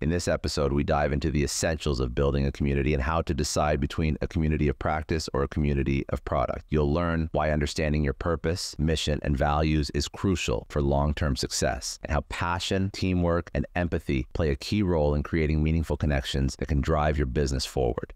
In this episode, we dive into the essentials of building a community and how to decide between a community of practice or a community of product. You'll learn why understanding your purpose, mission, and values is crucial for long term success, and how passion, teamwork, and empathy play a key role in creating meaningful connections that can drive your business forward.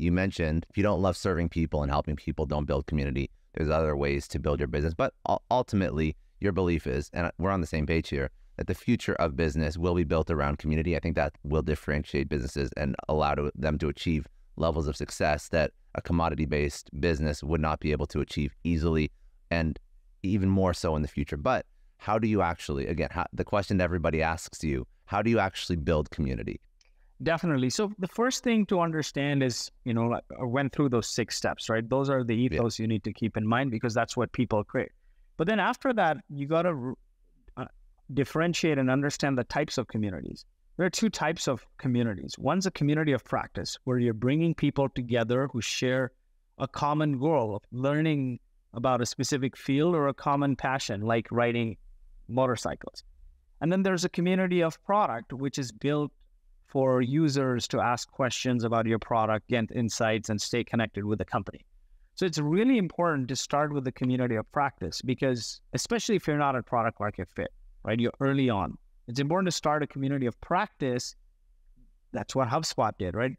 You mentioned if you don't love serving people and helping people, don't build community. There's other ways to build your business, but ultimately, your belief is, and we're on the same page here, that the future of business will be built around community. I think that will differentiate businesses and allow to, them to achieve levels of success that a commodity based business would not be able to achieve easily and even more so in the future. But how do you actually, again, how, the question that everybody asks you, how do you actually build community? Definitely. So the first thing to understand is, you know, I went through those six steps, right? Those are the ethos yeah. you need to keep in mind because that's what people create. But then after that, you got to uh, differentiate and understand the types of communities. There are two types of communities. One's a community of practice where you're bringing people together who share a common goal of learning about a specific field or a common passion, like riding motorcycles. And then there's a community of product, which is built for users to ask questions about your product, get insights, and stay connected with the company. So it's really important to start with the community of practice because, especially if you're not a product market fit, right? You're early on. It's important to start a community of practice. That's what HubSpot did, right?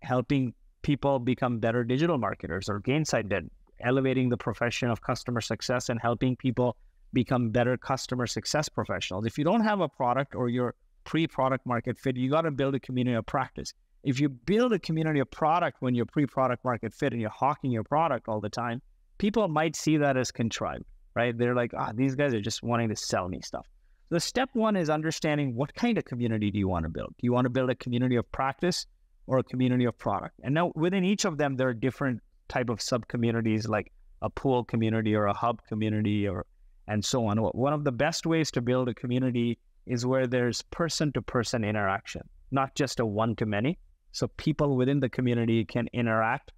Helping people become better digital marketers, or Gainsight did, elevating the profession of customer success and helping people become better customer success professionals. If you don't have a product or you're pre-product market fit, you got to build a community of practice. If you build a community of product when you're pre-product market fit and you're hawking your product all the time, people might see that as contrived, right? They're like, ah, these guys are just wanting to sell me stuff. The step one is understanding what kind of community do you want to build? Do you want to build a community of practice or a community of product? And now within each of them, there are different type of sub communities like a pool community or a hub community or and so on. One of the best ways to build a community is where there's person to person interaction, not just a one to many. So people within the community can interact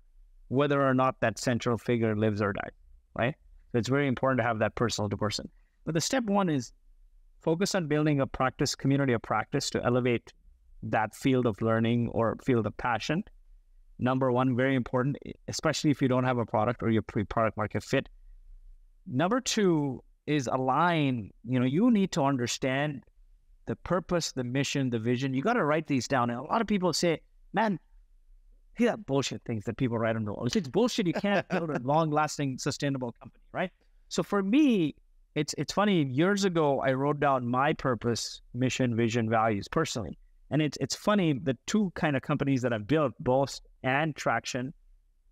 whether or not that central figure lives or dies, right? So it's very important to have that personal to person. But the step one is focus on building a practice community of practice to elevate that field of learning or field of passion. Number one, very important, especially if you don't have a product or your pre-product market fit. Number two is align, you know, you need to understand the purpose, the mission, the vision. You got to write these down. And a lot of people say, man, hear that bullshit things that people write on the wall. It's bullshit. You can't build a long lasting, sustainable company, right? So for me, it's it's funny. Years ago, I wrote down my purpose, mission, vision, values personally, and it's it's funny. The two kind of companies that I've built, Boast and Traction,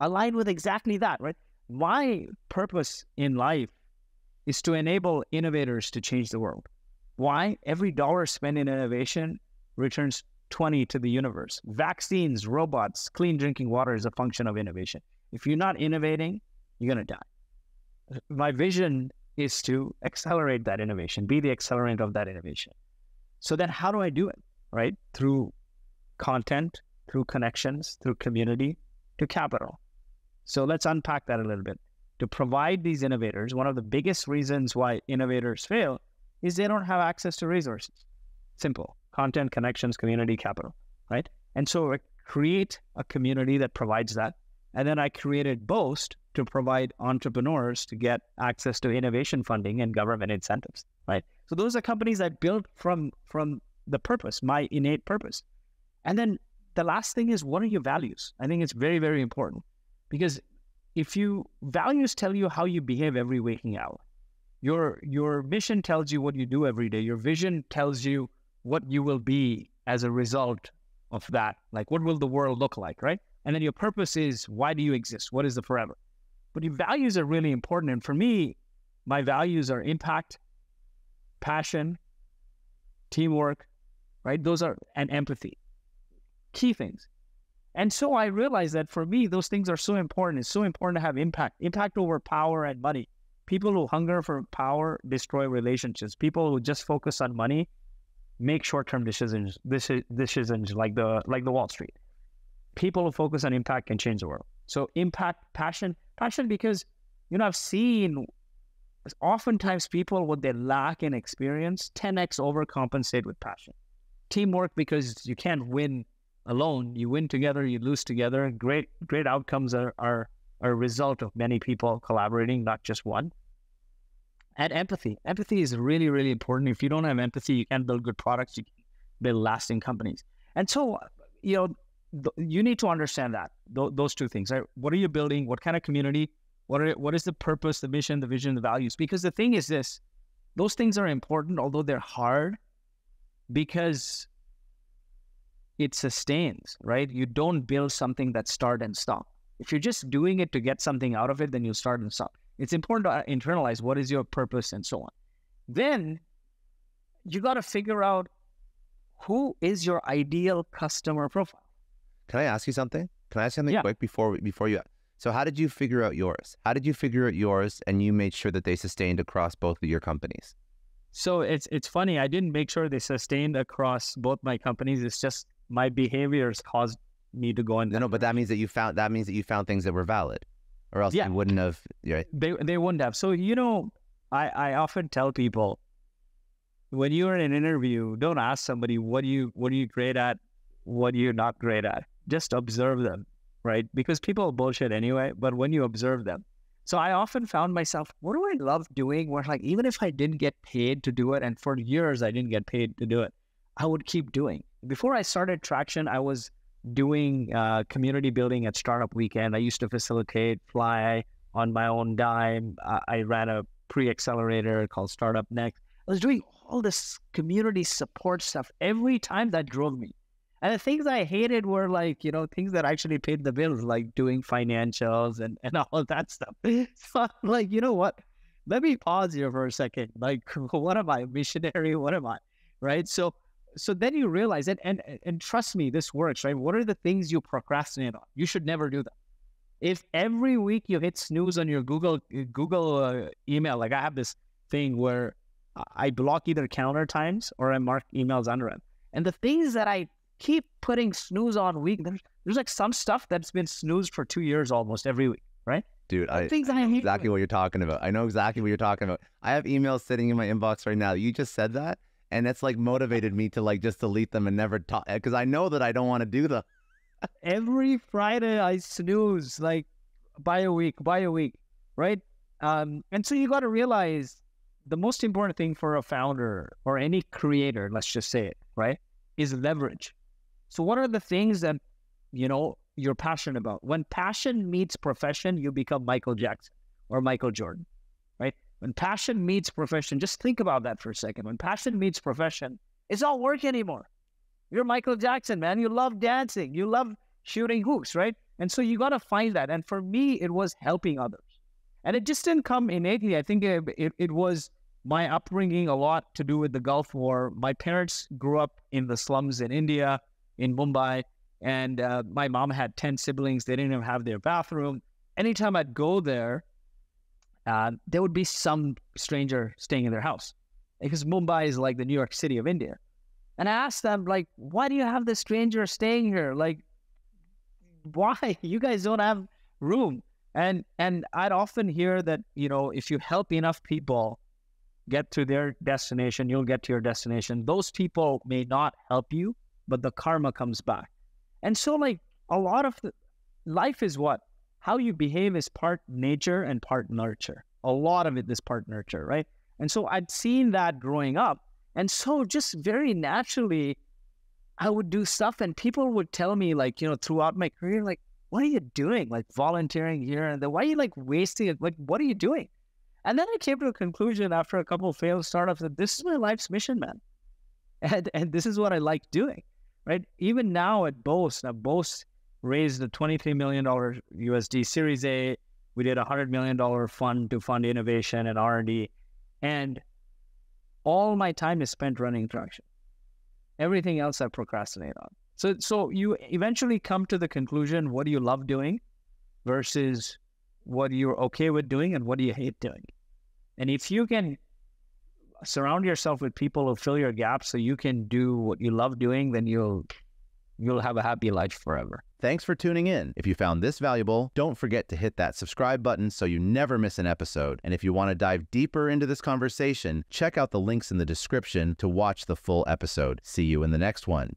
align with exactly that, right? My purpose in life is to enable innovators to change the world. Why? Every dollar spent in innovation returns 20 to the universe. Vaccines, robots, clean drinking water is a function of innovation. If you're not innovating, you're going to die. My vision is to accelerate that innovation, be the accelerant of that innovation. So then how do I do it? Right? Through content, through connections, through community, to capital. So let's unpack that a little bit. To provide these innovators, one of the biggest reasons why innovators fail is they don't have access to resources. Simple content, connections, community, capital, right? And so I create a community that provides that. And then I created Boast to provide entrepreneurs to get access to innovation funding and government incentives, right? So those are companies I built from from the purpose, my innate purpose. And then the last thing is what are your values? I think it's very, very important because if you values tell you how you behave every waking hour, your your mission tells you what you do every day. Your vision tells you what you will be as a result of that. Like what will the world look like, right? And then your purpose is why do you exist? What is the forever? But your values are really important. And for me, my values are impact, passion, teamwork, right? Those are and empathy. Key things. And so I realized that for me, those things are so important. It's so important to have impact, impact over power and money. People who hunger for power destroy relationships. People who just focus on money make short-term decisions. Decisions like the like the Wall Street. People who focus on impact can change the world. So impact, passion, passion because you know I've seen oftentimes people what they lack in experience 10x overcompensate with passion. Teamwork because you can't win alone. You win together, you lose together. Great, great outcomes are are, are a result of many people collaborating, not just one. And empathy. Empathy is really, really important. If you don't have empathy, you can't build good products. You can build lasting companies. And so, you know, th- you need to understand that th- those two things. Right? What are you building? What kind of community? What are what is the purpose, the mission, the vision, the values? Because the thing is this: those things are important, although they're hard, because it sustains. Right? You don't build something that start and stop. If you're just doing it to get something out of it, then you start and stop. It's important to uh, internalize what is your purpose and so on. Then you got to figure out who is your ideal customer profile. Can I ask you something? Can I ask something Yeah. quick before before you? So how did you figure out yours? How did you figure out yours, and you made sure that they sustained across both of your companies? So it's it's funny. I didn't make sure they sustained across both my companies. It's just my behaviors caused me to go in. No, no, but that means that you found that means that you found things that were valid, or else Yeah. you wouldn't have. Right? they they wouldn't have. So you know, I I often tell people when you're in an interview, don't ask somebody what do you what are you great at, what are you not great at. Just observe them, right? Because people bullshit anyway. But when you observe them, so I often found myself, what do I love doing? Where like even if I didn't get paid to do it, and for years I didn't get paid to do it, I would keep doing. Before I started Traction, I was doing uh, community building at Startup Weekend. I used to facilitate, fly on my own dime. I, I ran a pre-accelerator called Startup Next. I was doing all this community support stuff every time that drove me. And the things I hated were like, you know, things that actually paid the bills, like doing financials and, and all of that stuff. So I'm like, you know what? Let me pause here for a second. Like, what am I? Missionary? What am I? Right. So so then you realize it and and trust me, this works, right? What are the things you procrastinate on? You should never do that. If every week you hit snooze on your Google Google uh, email, like I have this thing where I block either calendar times or I mark emails under it. And the things that I keep putting snooze on week, there's, there's like some stuff that's been snoozed for two years almost every week, right? Dude, I things I hate. exactly what you're talking about. I know exactly what you're talking about. I have emails sitting in my inbox right now. You just said that, and that's like motivated me to like just delete them and never talk because I know that I don't want to do them. every Friday I snooze like by a week, by a week, right? Um, and so you got to realize the most important thing for a founder or any creator, let's just say it, right, is leverage. So what are the things that you know you're passionate about? When passion meets profession, you become Michael Jackson or Michael Jordan? When passion meets profession, just think about that for a second. When passion meets profession, it's not work anymore. You're Michael Jackson, man. You love dancing. You love shooting hoops, right? And so you got to find that. And for me, it was helping others. And it just didn't come innately. I think it, it, it was my upbringing a lot to do with the Gulf War. My parents grew up in the slums in India, in Mumbai, and uh, my mom had 10 siblings. They didn't even have their bathroom. Anytime I'd go there, uh, there would be some stranger staying in their house because Mumbai is like the New York City of India. And I asked them, like, why do you have this stranger staying here? Like, why? You guys don't have room. And and I'd often hear that, you know, if you help enough people get to their destination, you'll get to your destination. Those people may not help you, but the karma comes back. And so like a lot of the, life is what? How you behave is part nature and part nurture. A lot of it is part nurture, right? And so I'd seen that growing up. And so just very naturally, I would do stuff and people would tell me, like, you know, throughout my career, like, what are you doing? Like volunteering here and there. Why are you like wasting it? Like, what are you doing? And then I came to a conclusion after a couple of failed startups that this is my life's mission, man. And and this is what I like doing. Right. Even now at Boast, now Boast raised a $23 million USD Series A. We did a $100 million fund to fund innovation and R&D. And all my time is spent running traction. Everything else I procrastinate on. So, so you eventually come to the conclusion: what do you love doing, versus what you're okay with doing, and what do you hate doing. And if you can surround yourself with people who fill your gaps, so you can do what you love doing, then you'll you'll have a happy life forever. Thanks for tuning in. If you found this valuable, don't forget to hit that subscribe button so you never miss an episode. And if you want to dive deeper into this conversation, check out the links in the description to watch the full episode. See you in the next one.